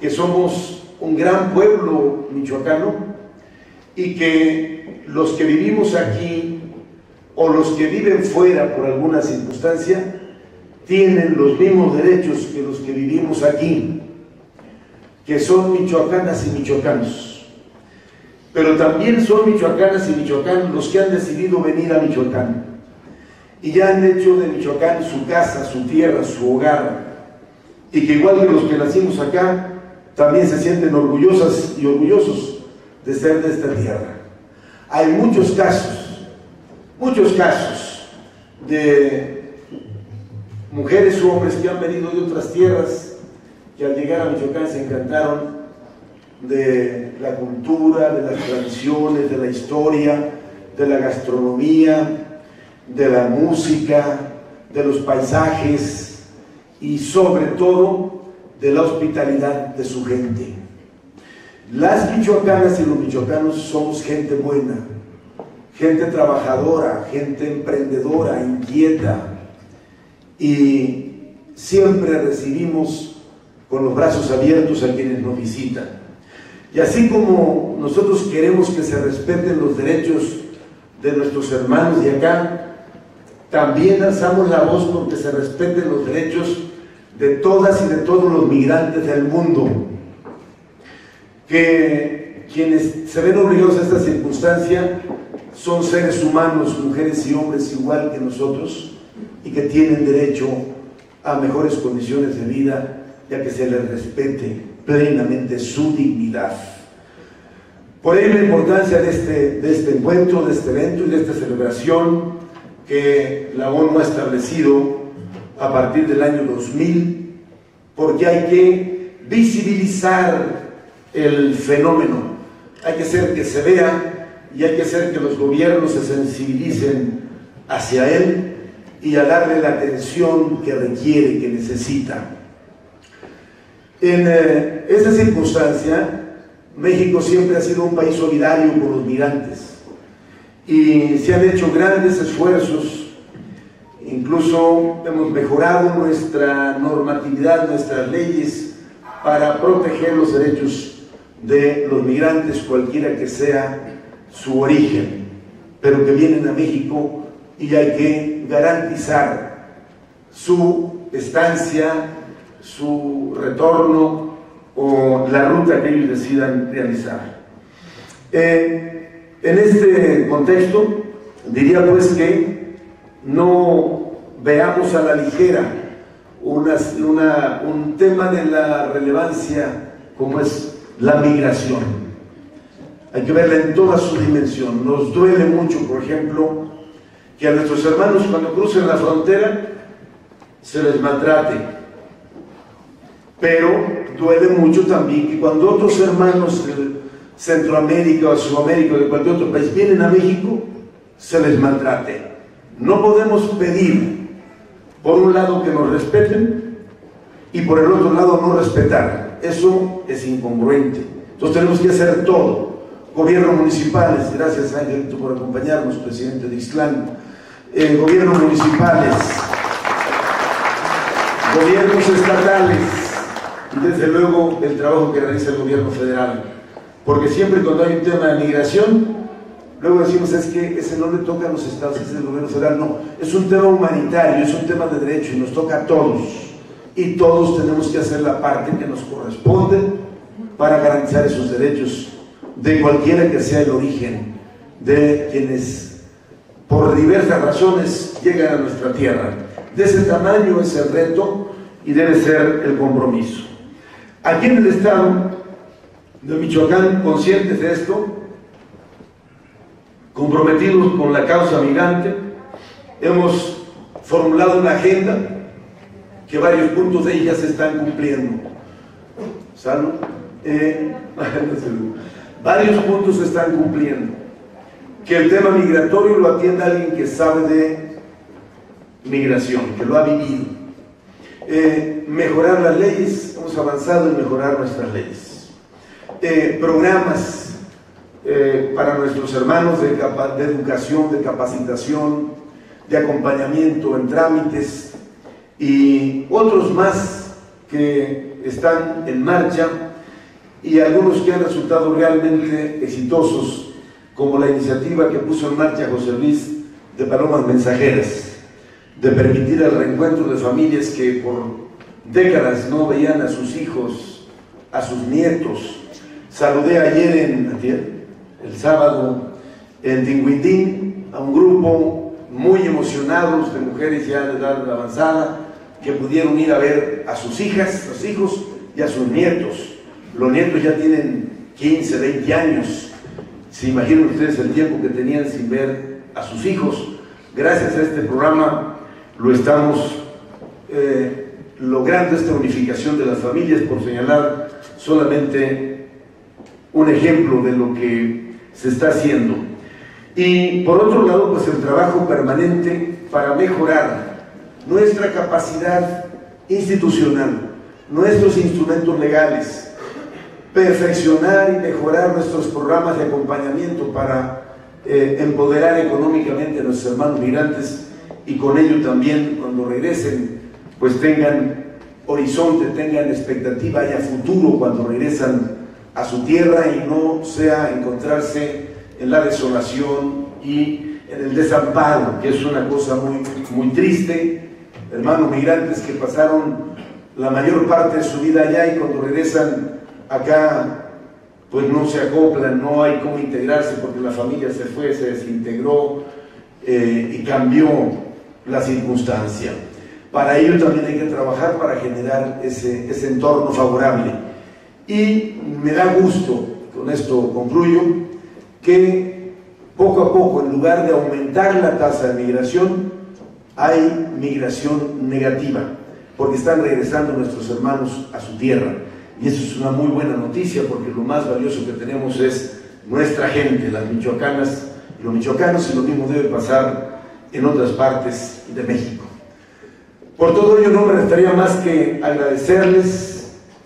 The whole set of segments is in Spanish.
que somos un gran pueblo michoacano y que los que vivimos aquí o los que viven fuera por alguna circunstancia tienen los mismos derechos que los que vivimos aquí, que son michoacanas y michoacanos. Pero también son michoacanas y michoacanos los que han decidido venir a Michoacán y ya han hecho de Michoacán su casa, su tierra, su hogar, y que igual que los que nacimos acá, también se sienten orgullosas y orgullosos de ser de esta tierra. Hay muchos casos, muchos casos de mujeres u hombres que han venido de otras tierras, que al llegar a Michoacán se encantaron de la cultura, de las tradiciones, de la historia, de la gastronomía, de la música, de los paisajes y sobre todo de la hospitalidad de su gente. Las michoacanas y los michoacanos somos gente buena, gente trabajadora, gente emprendedora, inquieta y siempre recibimos con los brazos abiertos a quienes nos visitan. Y así como nosotros queremos que se respeten los derechos de nuestros hermanos de acá, también alzamos la voz porque se respeten los derechos de todas y de todos los migrantes del mundo. Que quienes se ven obligados a esta circunstancia son seres humanos, mujeres y hombres igual que nosotros, y que tienen derecho a mejores condiciones de vida, ya que se les respete plenamente su dignidad. Por ello la importancia de este, de este encuentro, de este evento y de esta celebración que la ONU ha establecido a partir del año 2000, porque hay que visibilizar el fenómeno, hay que hacer que se vea y hay que hacer que los gobiernos se sensibilicen hacia él y a darle la atención que requiere, que necesita. En eh, esta circunstancia, México siempre ha sido un país solidario con los migrantes y se han hecho grandes esfuerzos, incluso hemos mejorado nuestra normatividad, nuestras leyes para proteger los derechos de los migrantes, cualquiera que sea su origen, pero que vienen a México y hay que garantizar su estancia, su retorno o la ruta que ellos decidan realizar. Eh, en este contexto, diría pues que no veamos a la ligera un tema de la relevancia como es la migración. Hay que verla en toda su dimensión. Nos duele mucho, por ejemplo, que a nuestros hermanos cuando crucen la frontera se les maltrate. Pero duele mucho también que cuando otros hermanos Centroamérica o Sudamérica o de cualquier otro país vienen a México, se les maltrate. No podemos pedir, por un lado, que nos respeten y por el otro lado no respetar. Eso es incongruente. Entonces tenemos que hacer todo. Gobiernos municipales, gracias Ángel por acompañarnos, presidente de Islán. Eh, gobiernos municipales, gobiernos estatales y desde luego el trabajo que realiza el gobierno federal porque siempre cuando hay un tema de migración, luego decimos es que ese no le toca a los estados, ese es el gobierno federal. No, es un tema humanitario, es un tema de derecho y nos toca a todos. Y todos tenemos que hacer la parte que nos corresponde para garantizar esos derechos de cualquiera que sea el origen de quienes por diversas razones llegan a nuestra tierra. De ese tamaño es el reto y debe ser el compromiso. Aquí en el Estado de Michoacán, conscientes de esto, comprometidos con la causa migrante, hemos formulado una agenda que varios puntos de ella se están cumpliendo. ¿Salud? Eh, varios puntos se están cumpliendo. Que el tema migratorio lo atienda alguien que sabe de migración, que lo ha vivido. Eh, mejorar las leyes, hemos avanzado en mejorar nuestras leyes programas eh, para nuestros hermanos de, de educación, de capacitación, de acompañamiento en trámites y otros más que están en marcha y algunos que han resultado realmente exitosos, como la iniciativa que puso en marcha José Luis de Palomas Mensajeras, de permitir el reencuentro de familias que por décadas no veían a sus hijos, a sus nietos. Saludé ayer en el sábado en Tinguindín a un grupo muy emocionados de mujeres ya de edad avanzada que pudieron ir a ver a sus hijas, a sus hijos y a sus nietos. Los nietos ya tienen 15, 20 años. Se imaginan ustedes el tiempo que tenían sin ver a sus hijos. Gracias a este programa lo estamos eh, logrando esta unificación de las familias, por señalar solamente un ejemplo de lo que se está haciendo. Y por otro lado, pues el trabajo permanente para mejorar nuestra capacidad institucional, nuestros instrumentos legales, perfeccionar y mejorar nuestros programas de acompañamiento para eh, empoderar económicamente a nuestros hermanos migrantes y con ello también cuando regresen pues tengan horizonte, tengan expectativa, haya futuro cuando regresan a su tierra y no sea encontrarse en la desolación y en el desamparo, que es una cosa muy, muy triste. Hermanos migrantes que pasaron la mayor parte de su vida allá y cuando regresan acá, pues no se acoplan, no hay cómo integrarse porque la familia se fue, se desintegró eh, y cambió la circunstancia. Para ello también hay que trabajar para generar ese, ese entorno favorable. Y me da gusto, con esto concluyo, que poco a poco, en lugar de aumentar la tasa de migración, hay migración negativa, porque están regresando nuestros hermanos a su tierra. Y eso es una muy buena noticia, porque lo más valioso que tenemos es nuestra gente, las michoacanas y los michoacanos, y lo mismo debe pasar en otras partes de México. Por todo ello, no me restaría más que agradecerles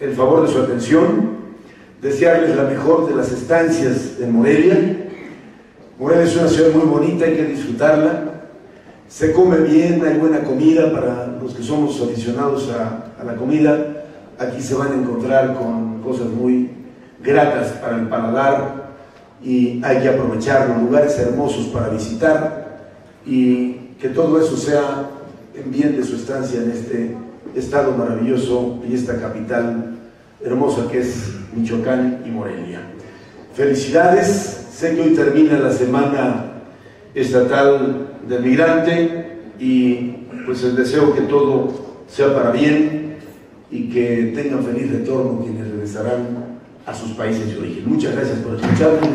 el favor de su atención, desearles la mejor de las estancias en Morelia. Morelia es una ciudad muy bonita, hay que disfrutarla. Se come bien, hay buena comida para los que somos aficionados a, a la comida. Aquí se van a encontrar con cosas muy gratas para el paladar y hay que aprovechar los lugares hermosos para visitar y que todo eso sea en bien de su estancia en este estado maravilloso y esta capital hermosa que es Michoacán y Morelia. Felicidades, sé que hoy termina la semana estatal del migrante y pues les deseo que todo sea para bien y que tengan feliz retorno quienes regresarán a sus países de origen. Muchas gracias por escucharme.